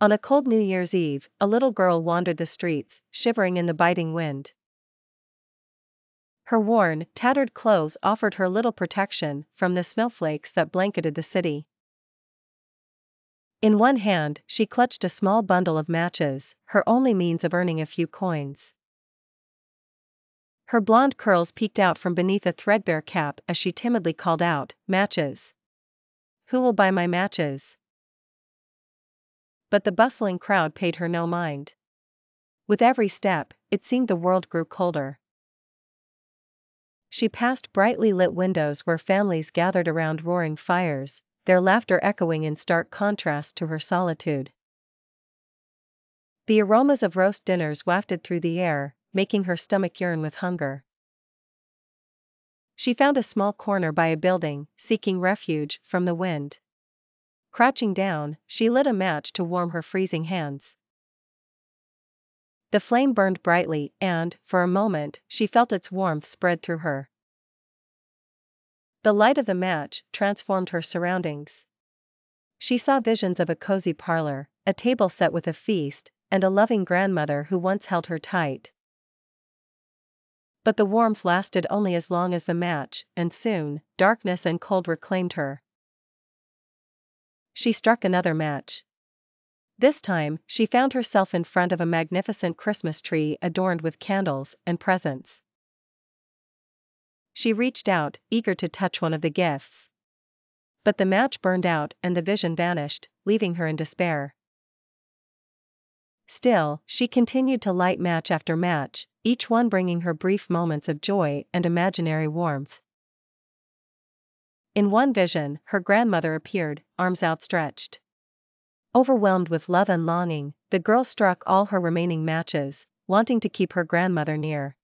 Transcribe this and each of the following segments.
On a cold New Year's Eve, a little girl wandered the streets, shivering in the biting wind. Her worn, tattered clothes offered her little protection from the snowflakes that blanketed the city. In one hand, she clutched a small bundle of matches, her only means of earning a few coins. Her blonde curls peeked out from beneath a threadbare cap as she timidly called out, Matches! Who will buy my matches? But the bustling crowd paid her no mind. With every step, it seemed the world grew colder. She passed brightly lit windows where families gathered around roaring fires, their laughter echoing in stark contrast to her solitude. The aromas of roast dinners wafted through the air, making her stomach yearn with hunger. She found a small corner by a building, seeking refuge from the wind. Crouching down, she lit a match to warm her freezing hands. The flame burned brightly, and, for a moment, she felt its warmth spread through her. The light of the match transformed her surroundings. She saw visions of a cozy parlor, a table set with a feast, and a loving grandmother who once held her tight. But the warmth lasted only as long as the match, and soon, darkness and cold reclaimed her. She struck another match. This time, she found herself in front of a magnificent Christmas tree adorned with candles and presents. She reached out, eager to touch one of the gifts. But the match burned out and the vision vanished, leaving her in despair. Still, she continued to light match after match, each one bringing her brief moments of joy and imaginary warmth. In one vision, her grandmother appeared, arms outstretched. Overwhelmed with love and longing, the girl struck all her remaining matches, wanting to keep her grandmother near.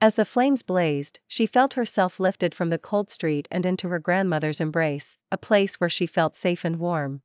As the flames blazed, she felt herself lifted from the cold street and into her grandmother's embrace, a place where she felt safe and warm.